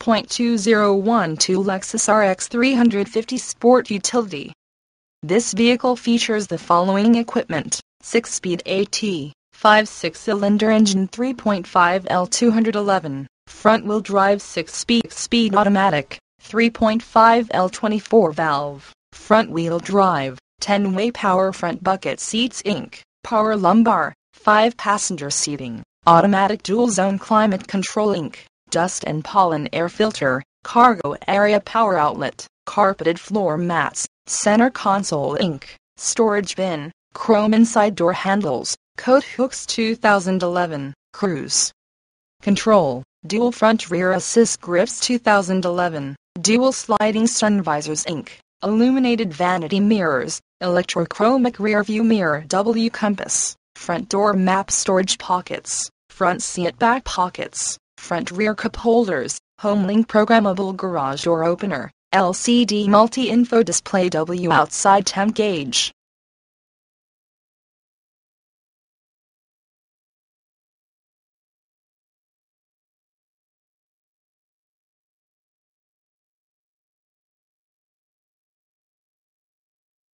1.2012 Lexus RX 350 Sport Utility. This vehicle features the following equipment 6 speed AT, 5 6 cylinder engine 3.5 L211, front wheel drive 6 speed automatic, 3.5 L24 valve, front wheel drive, 10 way power front bucket seats Inc., power lumbar, 5 passenger seating, automatic dual zone climate control Inc., dust and pollen air filter, cargo area power outlet, carpeted floor mats, center console ink, storage bin, chrome inside door handles, coat hooks 2011, cruise control, dual front rear assist grips 2011, dual sliding sun visors Inc., illuminated vanity mirrors, electrochromic rear view mirror W compass, front door map storage pockets, front seat back pockets, front rear cup holders, HomeLink programmable garage door opener, LCD multi-info display W outside temp gauge,